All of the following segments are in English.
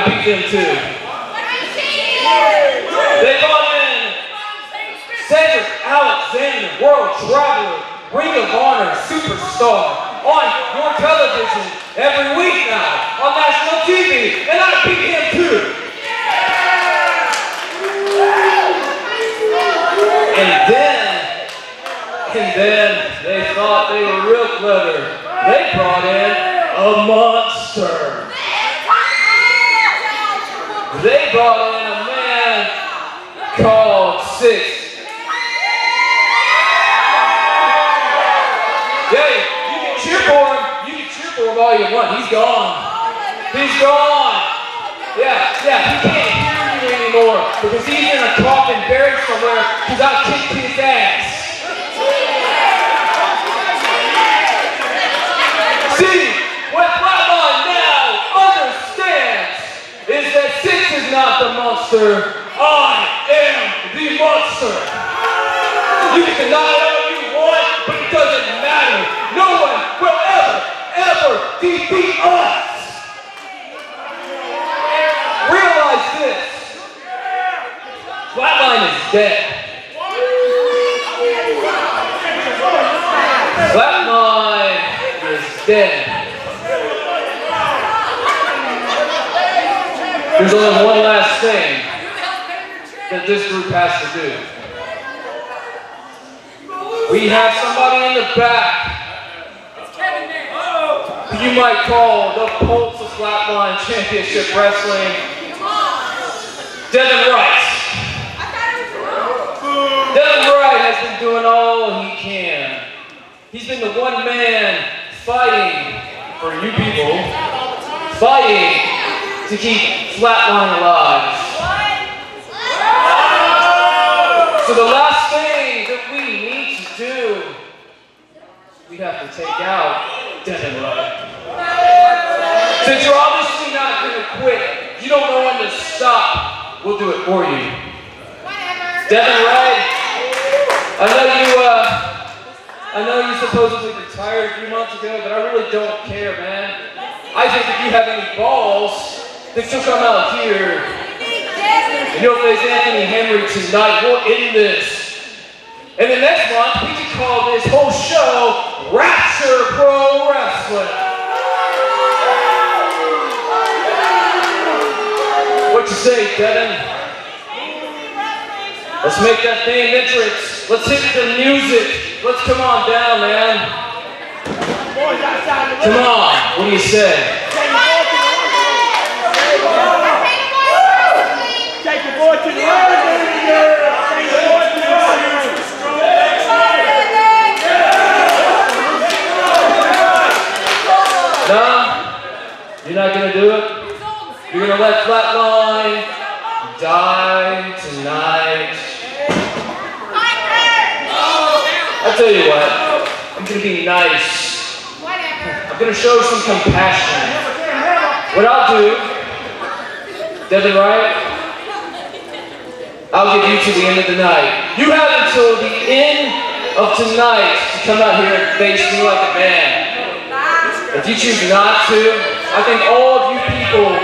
I beat them too. They got in Cedric Alexander, world traveler, Ring of Honor superstar, on your television every week now, on national TV, and I beat him too. And then, and then, they thought they were real clever. They brought in a mom. they brought in a man called Six. Yeah, you can cheer for him. You can cheer for him all you want. He's gone. He's gone. Monster. I am the monster. You can deny it all you want, but it doesn't matter. No one will ever, ever defeat us. Realize this. Flatline is dead. Flatline is dead. There's only one last that this group has to do. We have somebody in the back you might call the Pulse of Flatline Championship Wrestling, Devin Wright. Devin Wright has been doing all he can. He's been the one man fighting for you people, fighting to keep Flatline alive. So the last thing that we need to do, we have to take out Devin Wright. Since you're obviously not going to quit, you don't know when to stop, we'll do it for you. Devin Wright, I know you, uh, I know you supposedly retired a few months ago, but I really don't care, man. I think if you have any balls, then you'll come out here and you'll face Anthony Henry tonight. We'll end this. And the next month, we could call this whole show Rapture Pro Wrestling. What you say, Devin? Let's make that theme entrance. Let's hit the music. Let's come on down, man. Boys outside the Come on. What do you say? Take the boy to the ring, baby girl. Take the boy to the ring. No? Not gonna do it? You're gonna let Flatline die tonight? I'll tell you what. I'm gonna be nice. I'm gonna show some compassion. What I'll do, Devin Wright, I'll give you to the end of the night. You have until the end of tonight to come out here and face me like a man. If you choose not to, I think all of you people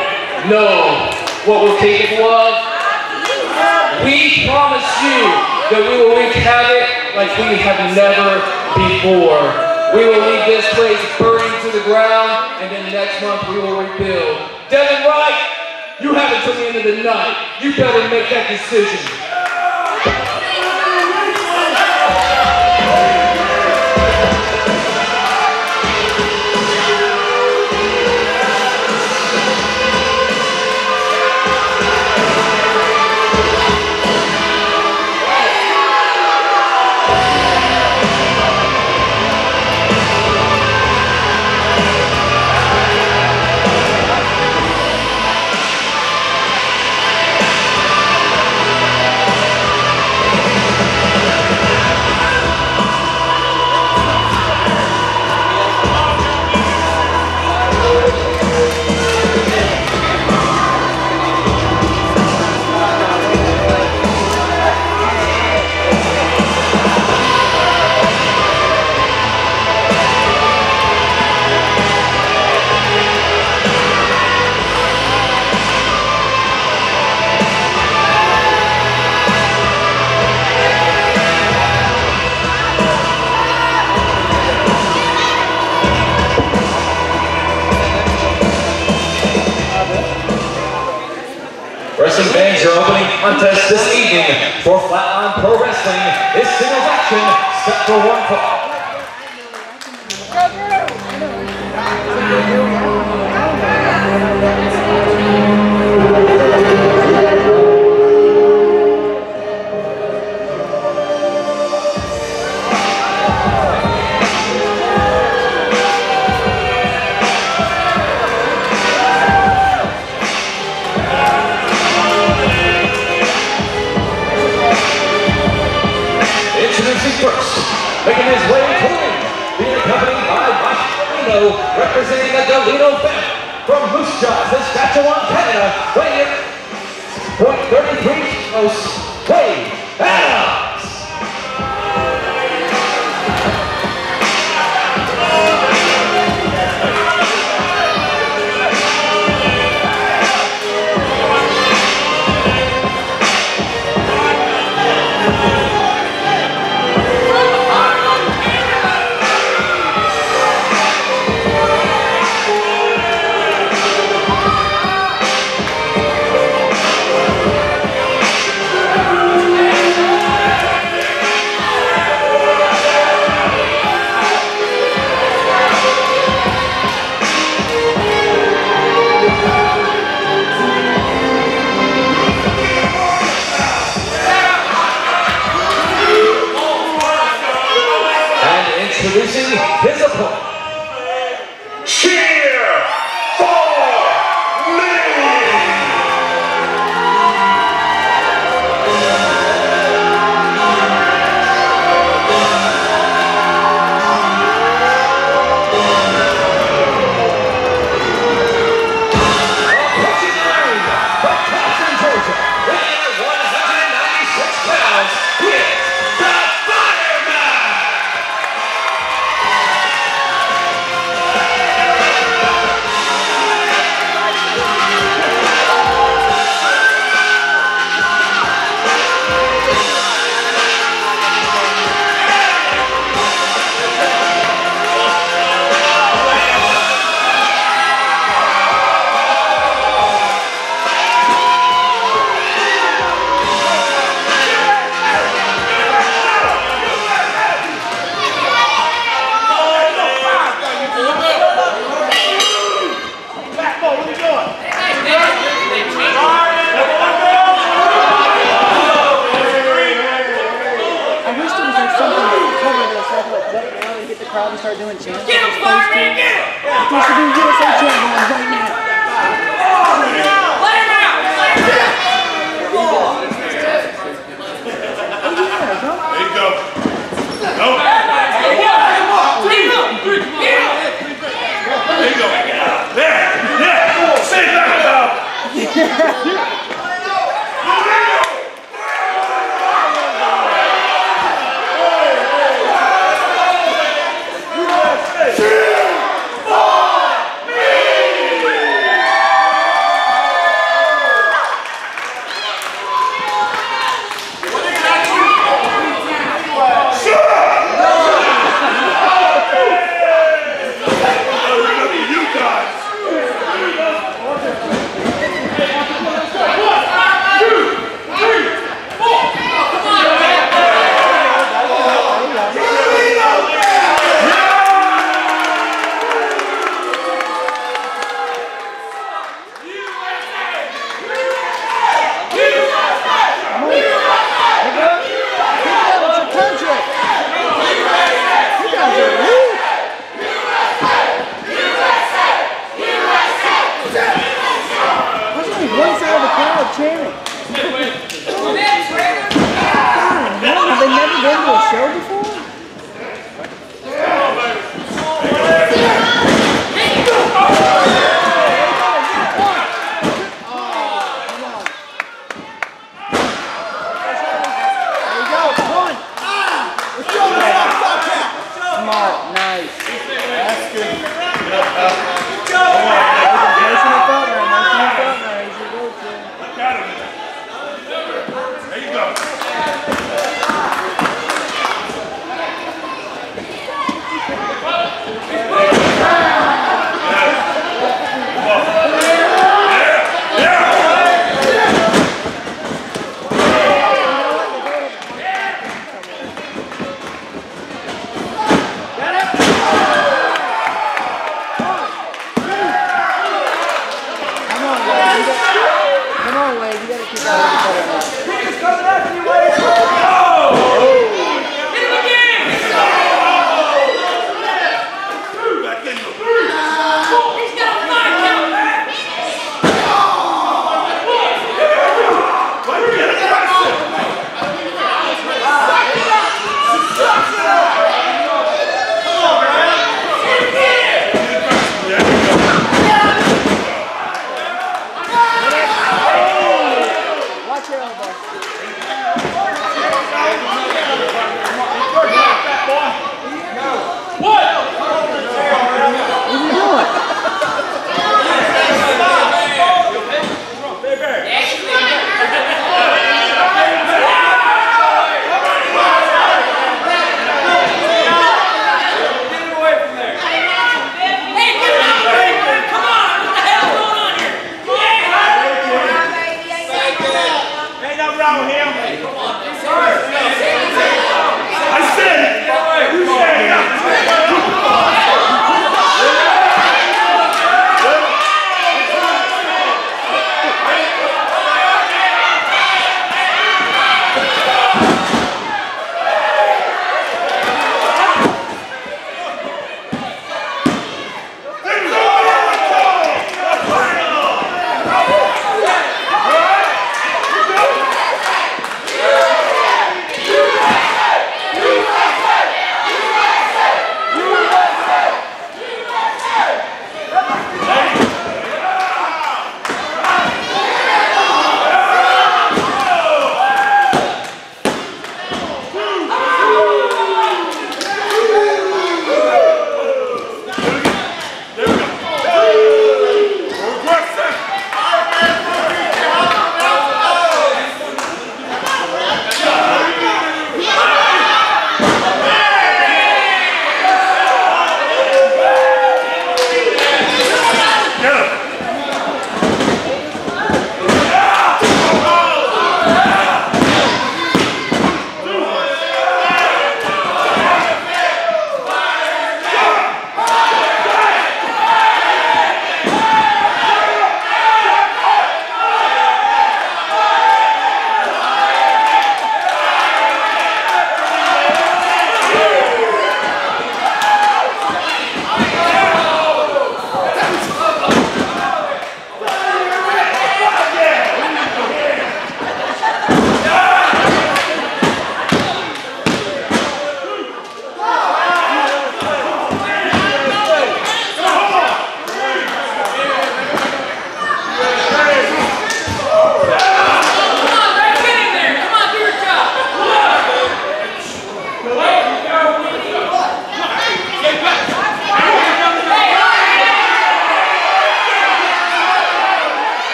know what we're capable of. We promise you that we will wreak havoc like we have never before. We will leave this place burning to the ground, and then next month we will rebuild. Devin Wright, you have until the end of the night. You better make that decision. Your opening contest this evening for Flatline Pro Wrestling is singles action, set for one fall. Galino family from Moose Jaw, Saskatchewan, Canada, weighing in .33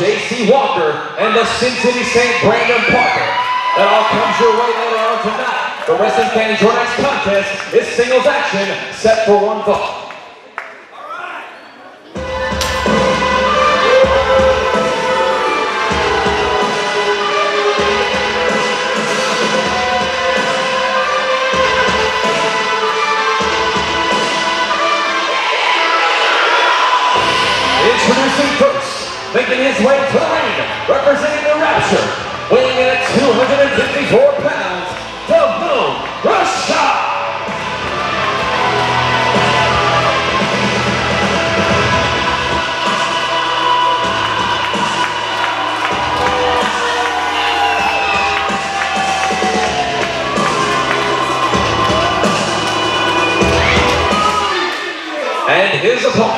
J.C. Walker and the Sin City St. Brandon Parker. That all comes your way later on tonight. The Wrestling Fans Your contest is singles action set for one fall. Making his way to the ring, representing the Rapture, weighing in at 254 pounds, the Moon! And his opponent,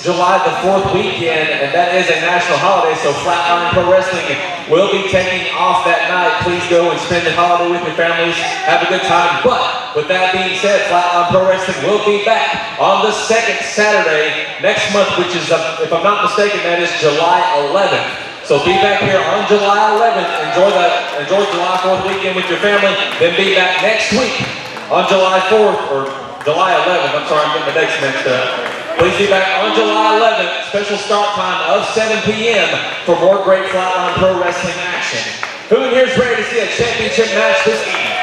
July the 4th weekend, and that is a national holiday, so Flatline Pro Wrestling will be taking off that night. Please go and spend the holiday with your families. Have a good time. But with that being said, Flatline Pro Wrestling will be back on the second Saturday next month, which is, uh, if I'm not mistaken, that is July 11th. So be back here on July 11th. Enjoy the Enjoy July 4th weekend with your family. Then be back next week on July 4th or July 11th. I'm sorry, I'm getting the dates mixed up. Please be back on July 11th. Special start time of 7 p.m. for more great Flatline Pro Wrestling action. Who in here is ready to see a championship match this evening?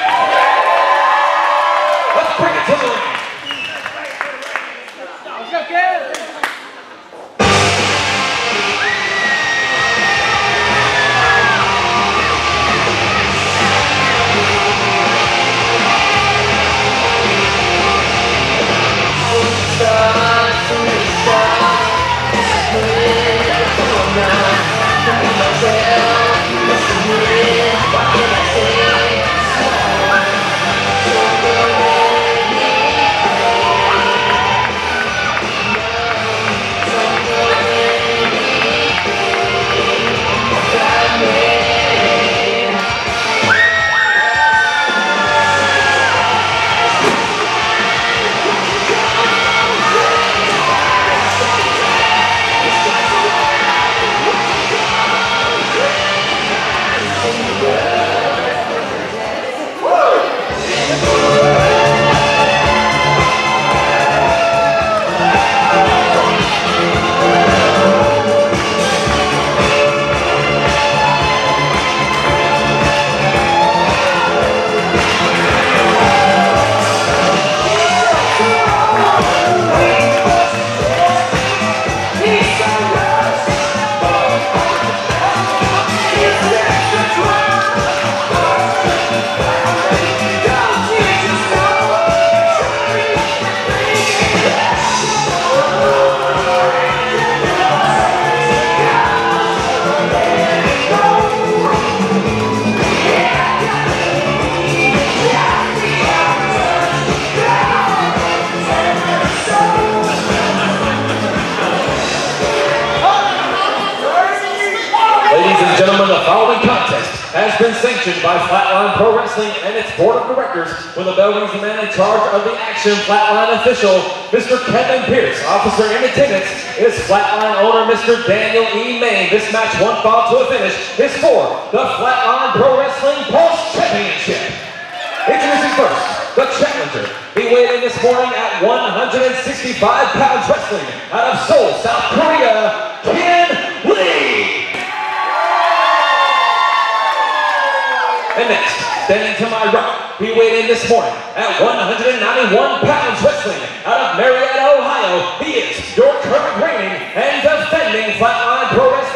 Sanctioned by Flatline Pro Wrestling and its board of directors with the Belgians the man in charge of the action Flatline official, Mr. Kevin Pierce. Officer in attendance is Flatline owner, Mr. Daniel E. Main. This match, one fall to a finish, is for the Flatline Pro Wrestling Pulse Championship. Introducing first, the challenger. He weighed in this morning at 165 pounds wrestling out of Seoul, South Korea, And next, Standing to my right, he weighed in this morning at 191 pounds wrestling out of Marietta, Ohio. He is your current reigning and defending Flatline Pro Wrestling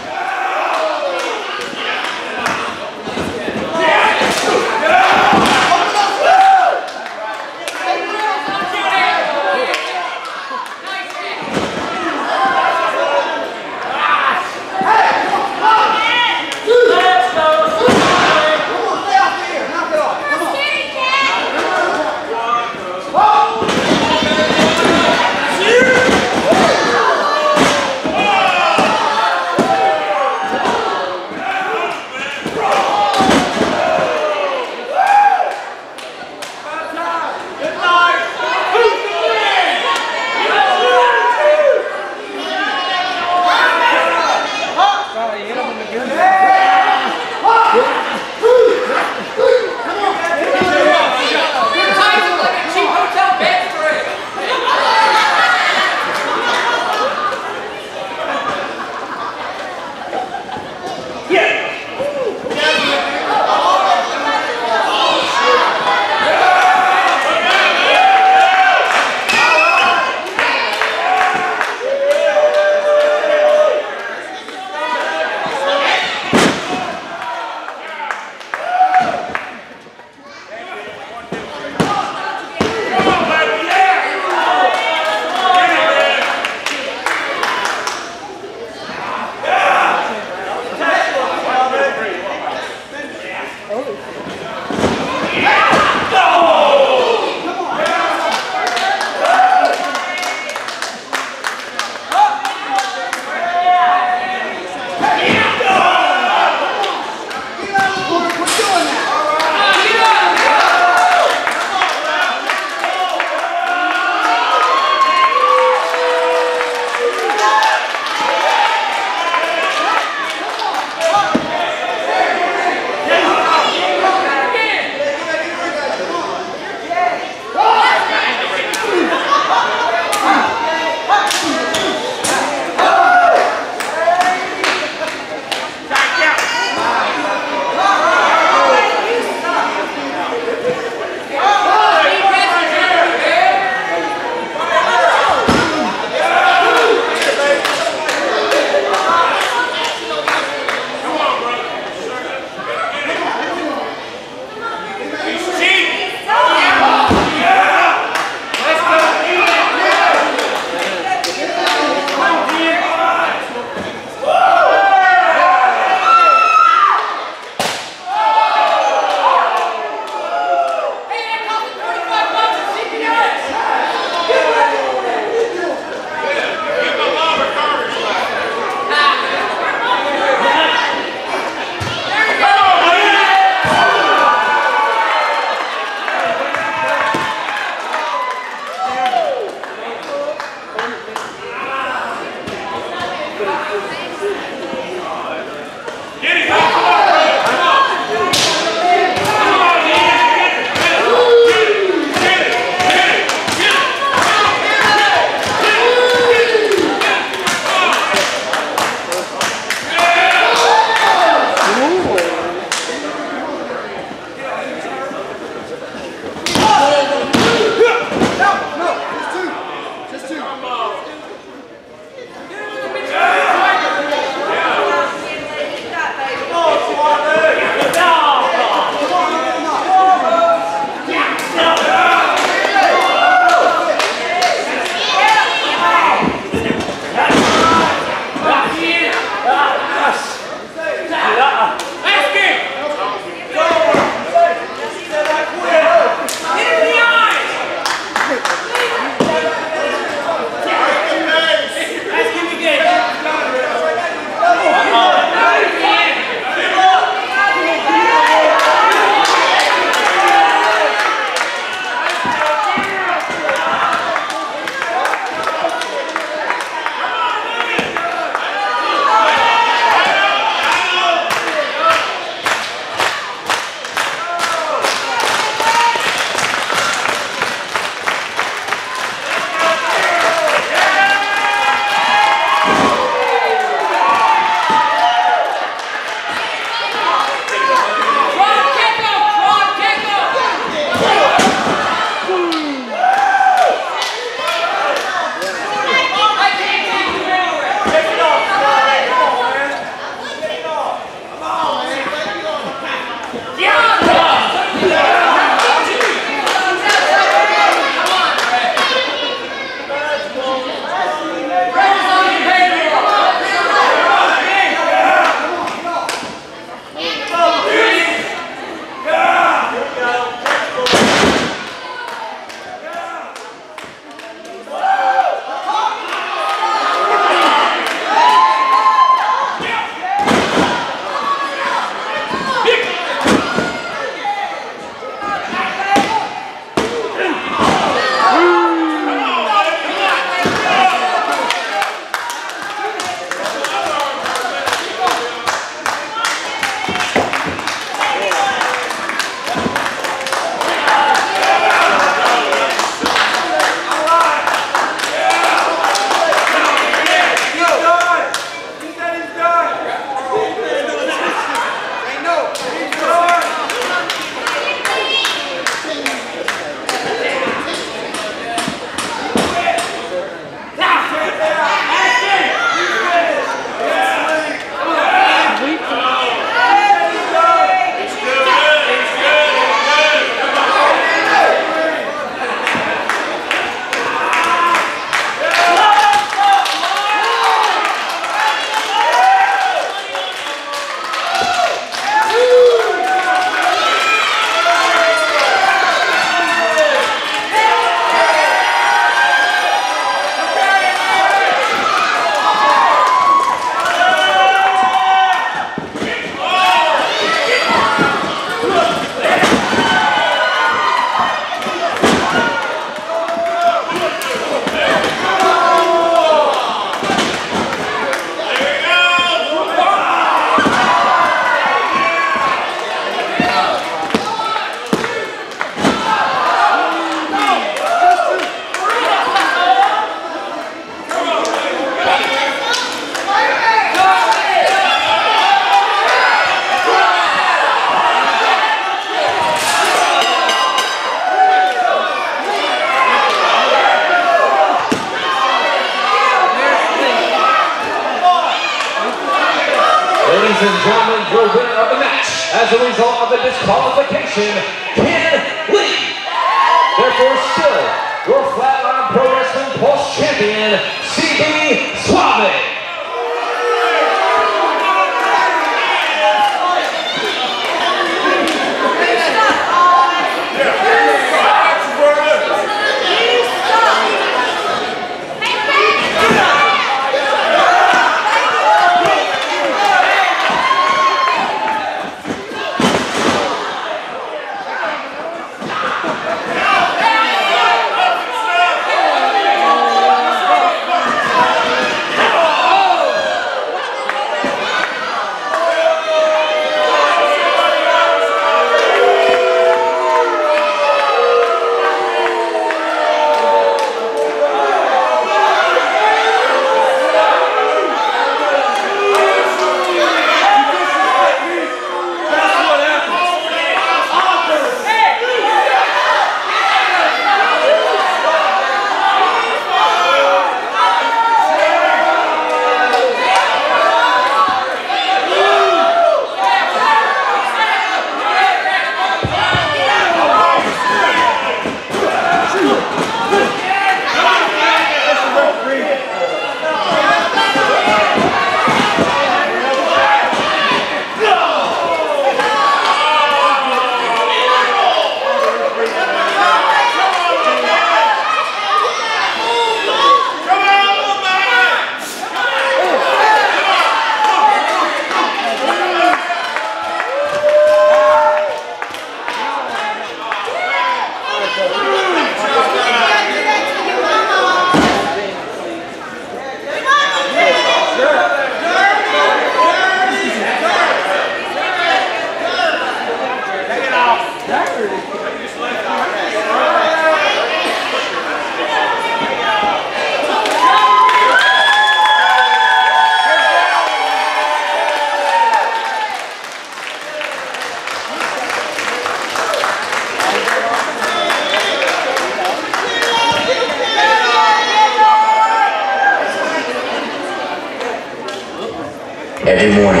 Every morning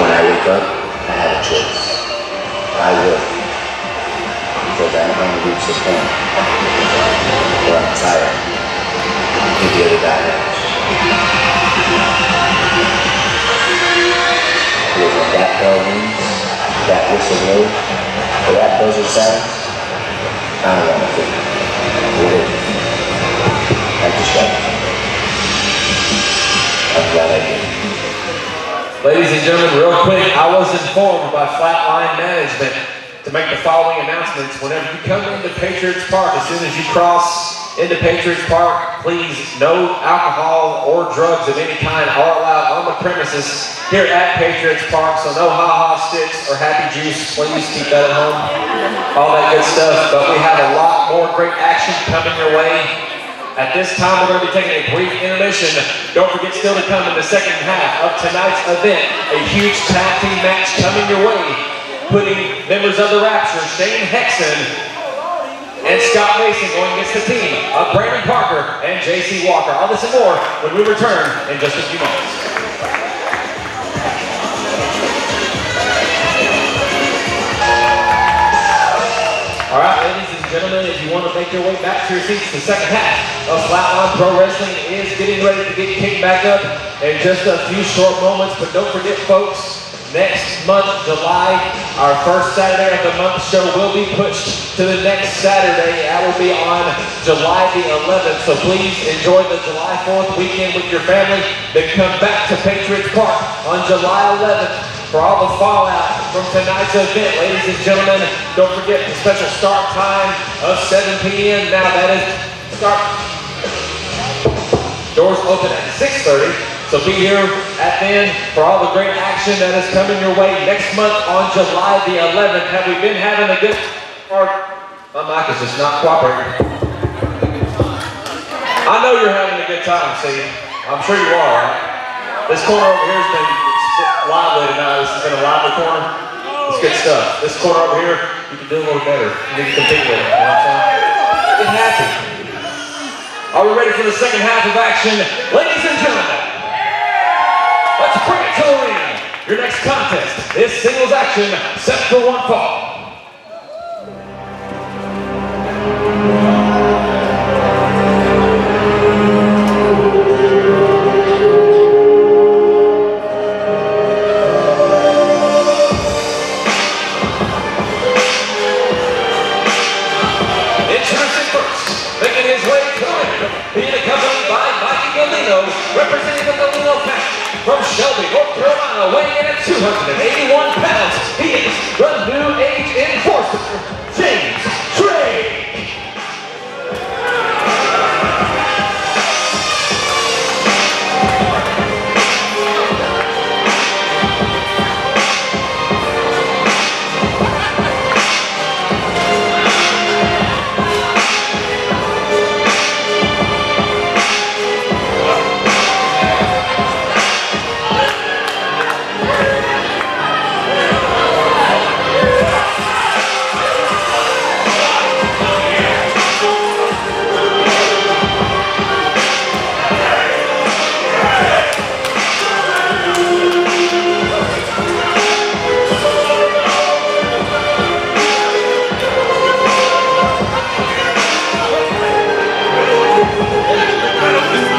when I wake up, I have a choice. I will. Because I am going to reach the point where I'm tired. And the other guy knows. Because that bell rings, that whistle blows, or that buzzer sounds, I don't want to think. What is it? I just got think. I'm glad I did. Ladies and gentlemen, real quick, I was informed by Flatline Management to make the following announcements. Whenever you come into Patriots Park, as soon as you cross into Patriots Park, please, no alcohol or drugs of any kind are allowed on the premises here at Patriots Park. So no ha-ha sticks or happy juice. Please keep that at home. All that good stuff. But we have a lot more great action coming your way. At this time, we're going to be taking a brief intermission. Don't forget still to come in the second half of tonight's event. A huge tag team match coming your way, putting members of the Rapture, Shane Hexon and Scott Mason going against the team of Brandon Parker and JC Walker. All this and more when we return in just a few moments. All right, ladies gentlemen, if you want to make your way back to your seats, the second half of Flatline Pro Wrestling is getting ready to get kicked back up in just a few short moments. But don't forget, folks, next month, July, our first Saturday of the month show will be pushed to the next Saturday. That will be on July the 11th. So please enjoy the July 4th weekend with your family. Then come back to Patriots Park on July 11th for all the fallout from tonight's event. Ladies and gentlemen, don't forget the special start time of 7 p.m. Now that is start. Doors open at 6.30, so be here at then for all the great action that is coming your way next month on July the 11th. Have we been having a good? My mic is just not cooperating. I know you're having a good time, see? I'm sure you are. This corner over here has been lively tonight. This has been a lively corner. It's good stuff. This corner over here, you can do a little better. You need to compete with it. You know what I'm saying? Get happy. Are we ready for the second half of action? Ladies and gentlemen, let's bring it to the ring. Your next contest is singles action, set for one fall. 681 pounds. Não, não, não.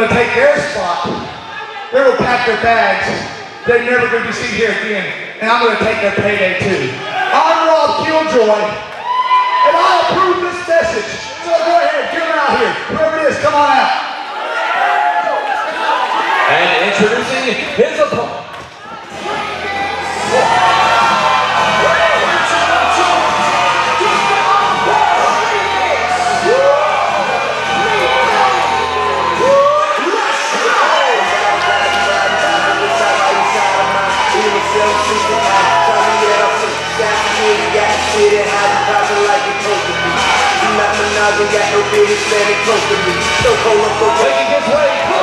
going to take their spot. They're going to pack their bags. They're never going to be seen here again. And I'm going to take their payday too. I'm Rob Killjoy. And I approve this message. So go ahead, get them out here. Whoever it is, come on out. And introducing his opponent. get it how you poppin' like you supposed to be. You not Minaj got no business standing close to me. So cold up the way you.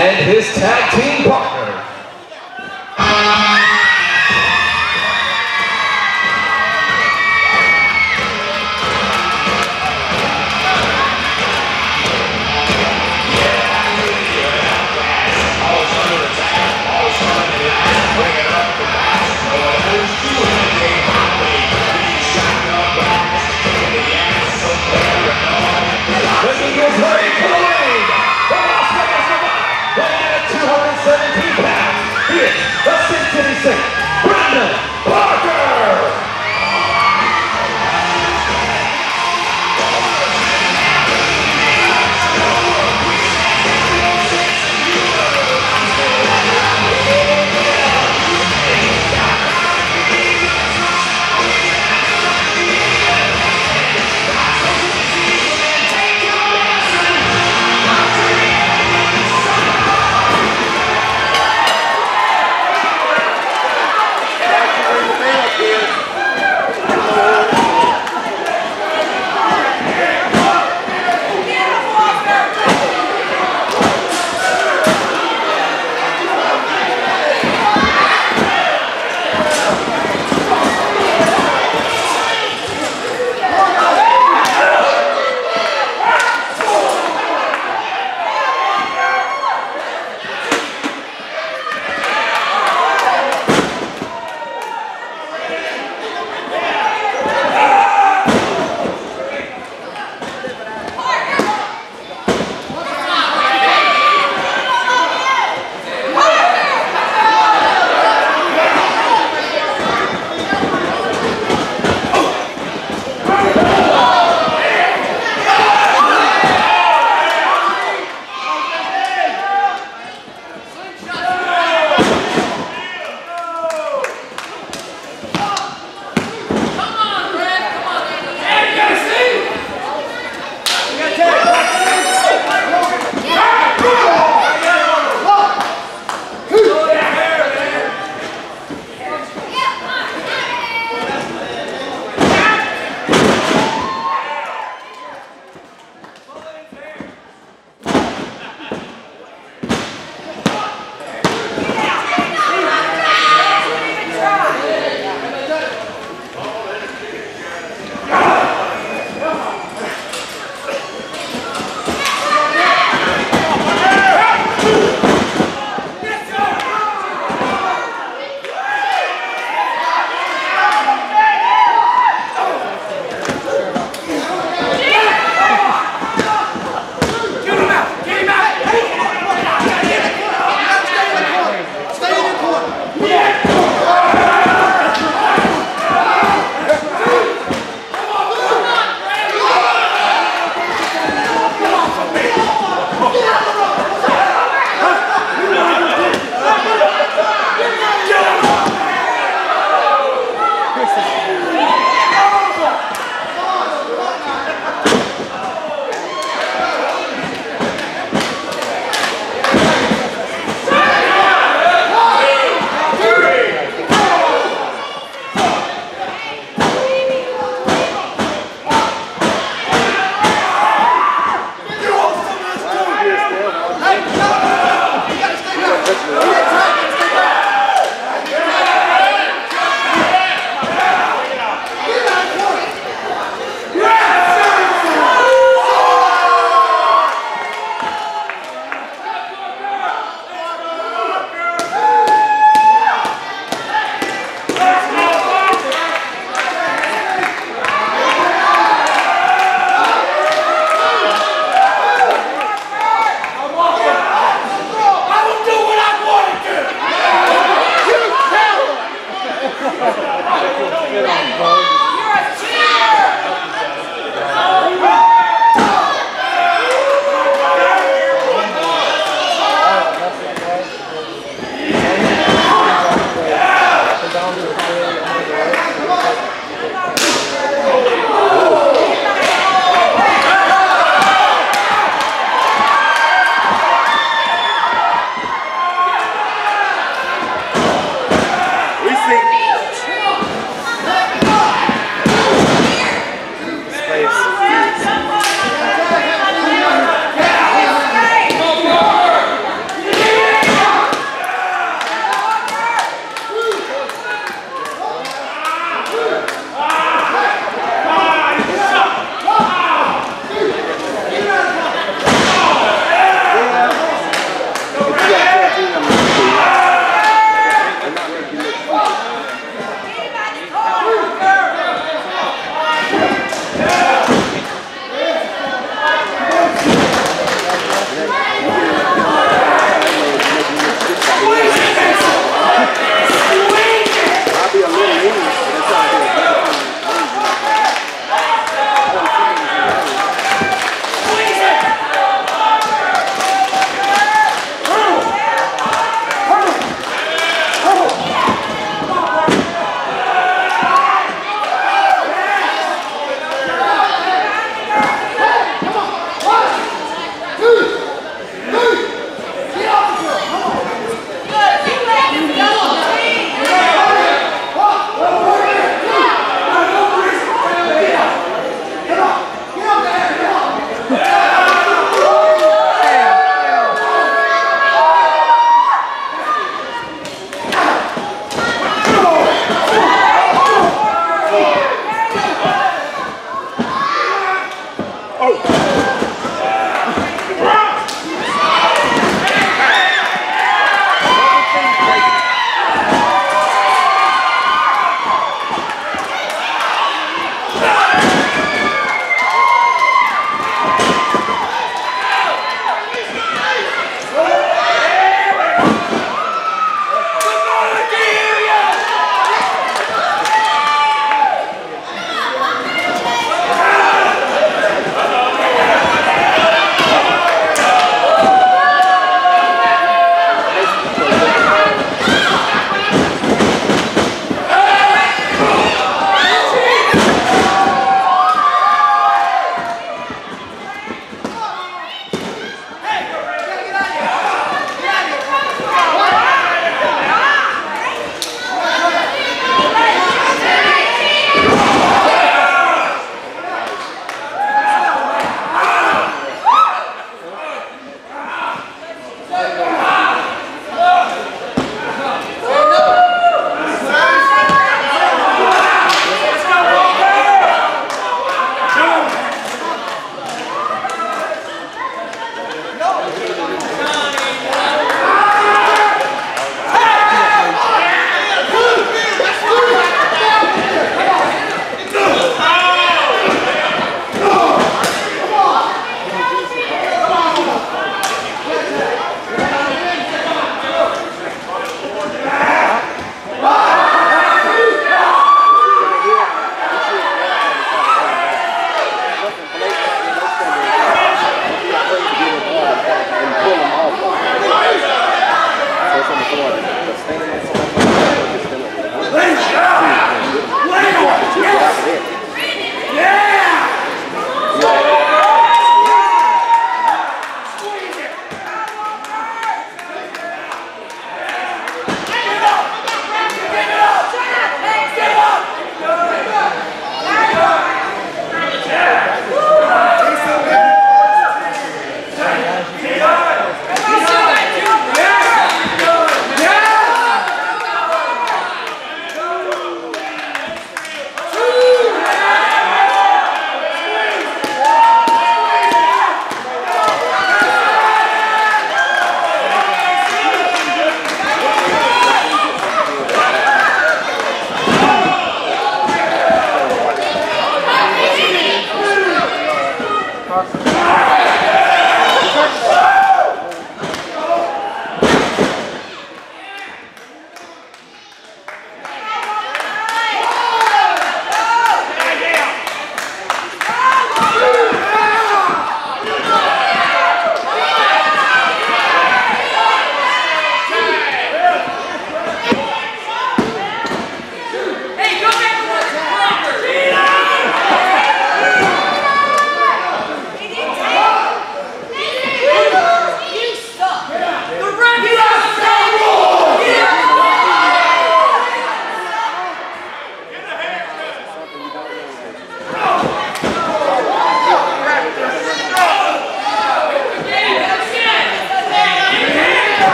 And his tag team partner.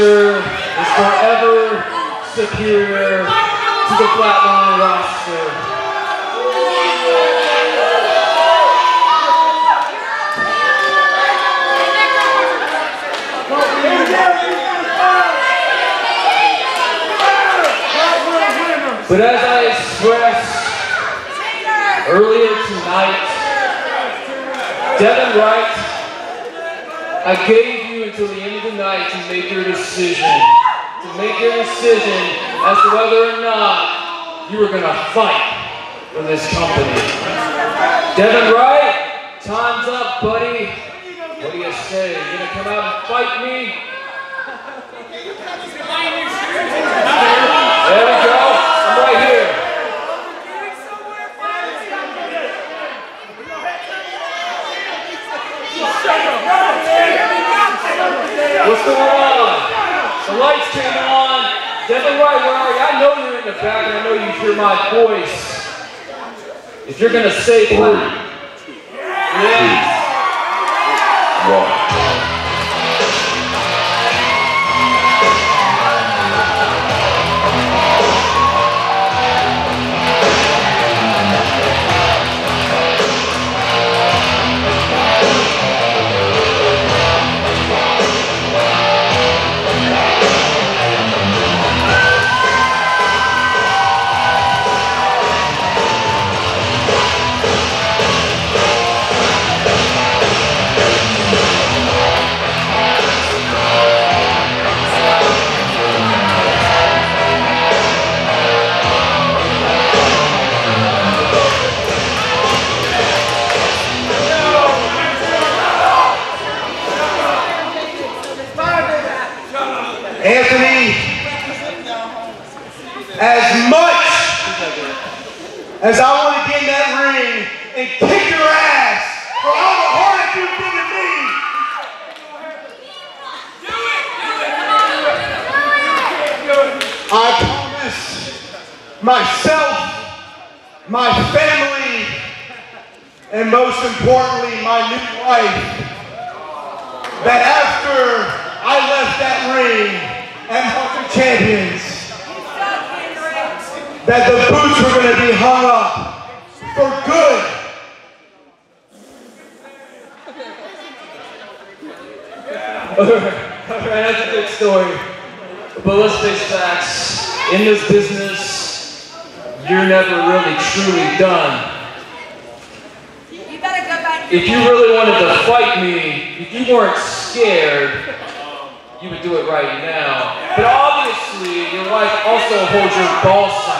Rapture is forever superior to the Flatline roster. But as I expressed earlier tonight, Devin Wright, I gave you until the end of the night to make your decision. To make your decision as to whether or not you were going to fight for this company. Devin Wright, time's up, buddy. What do you say? You going to come out and fight me? There we go. I'm right here. What's going on? The lights came on. Devin Wright, where are you? I know you're in the back and I know you hear my voice. If you're gonna say three, yeah. Anthony, as I want to get in that ring and kick your ass for all the heartache you've given me, Do it, do it, do it. I promise myself, my family, and most importantly, my new wife, that after I left that ring at Mark of Champions, that the boots were going to be hung up for good. Alright, that's a good story. But let's face facts. In this business, you're never really truly done. If you really wanted to fight me, if you weren't scared, you would do it right now. But obviously, your wife also holds your ball sack.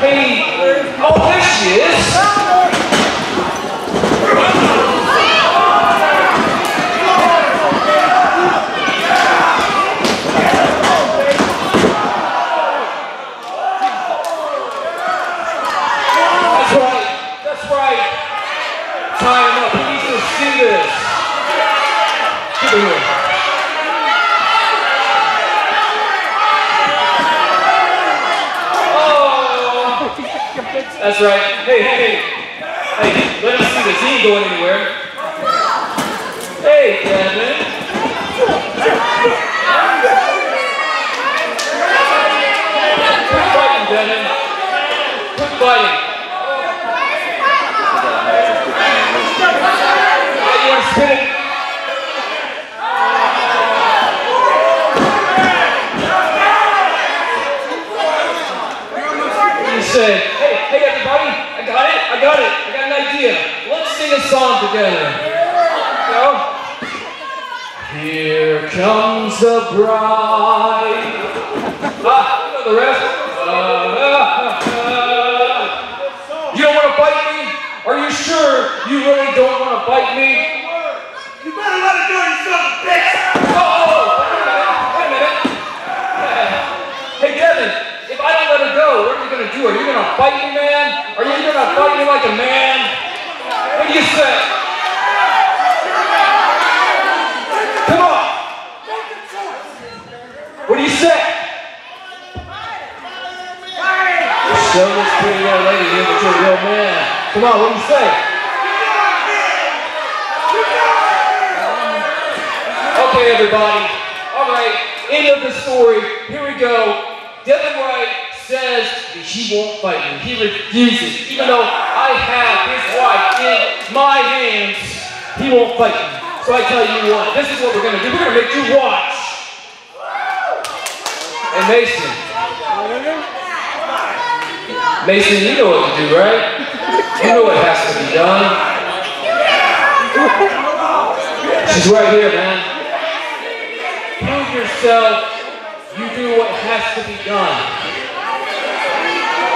Hey, oh, there she is. That's right. That's right. Tie him up. He needs to see this. Get in here. Oh. That's right. Hey, hey, hey. Hey, let him see this. He ain't going anywhere. Hey, Kevin. Quit fighting, Devin. Quit fighting. Hey, you want to spin it? You say, hey, hey everybody, I got it, I got it, I got an idea. Let's sing a song together. Go. Here comes the bride. Ah, you know the rest. You don't want to bite me? Are you sure you really don't want to bite me? You better let it go, you son of a bitch! Oh, wait a minute. Hey, Devin, if I don't let her go, what are you gonna do? Are you gonna fight me, man? Are fight me like a man? What do you say? Come on. What do you say? Show this pretty old lady here that you're a real man. Come on, what do you say? Okay, everybody. All right, end of the story. Here we go. Devin Wright says that he won't fight. He refuses. Even though I have his wife in my hands, he won't fight me. So I tell you what, this is what we're gonna do. We're gonna make you watch. And Mason. Mason, you know what to do, right? You know what has to be done. She's right here, man. Prove yourself. You do what has to be done.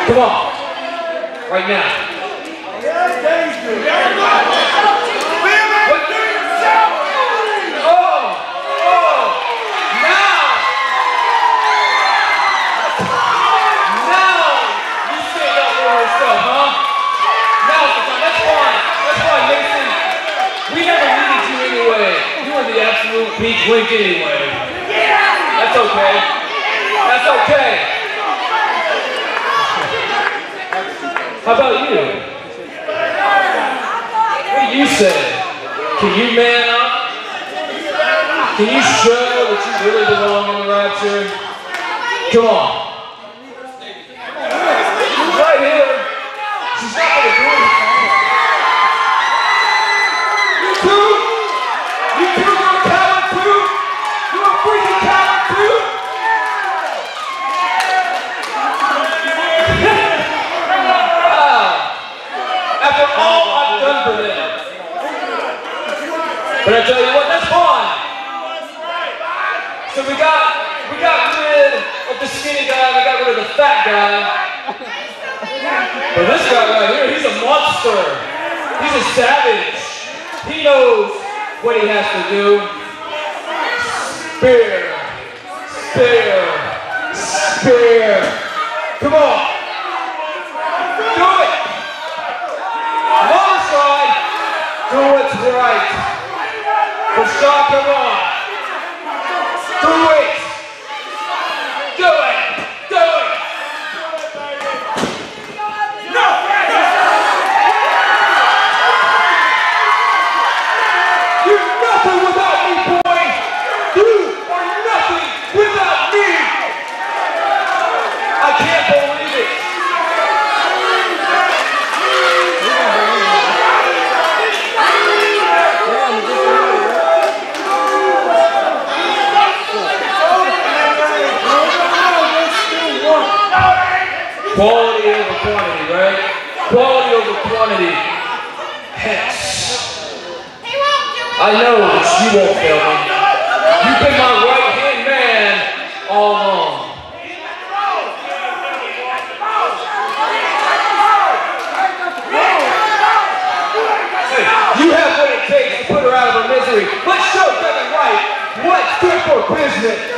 Come on. Right now. Absolute link anyway. That's okay. That's okay. How about you? What do you say? Can you man up? Can you show that you really belong in the rapture? Come on. She's right here. She's not gonna do it. You too? You too, you're a coward too? You're a freaking coward too? Ah. After all I've done for them. But I tell you what, that's fine. So we got we got rid of the skinny guy, the fat guy. But this guy right here, he's a monster. He's a savage. He knows what he has to do. Spear. Spear. Spear. Come on. Do it. Other side. Do what's right. Rashad, come on. quantity. Hence, I know you won't fail me. You've been my right hand man all along. You have what it takes to put her out of her misery, Let's show Kevin White what's good for business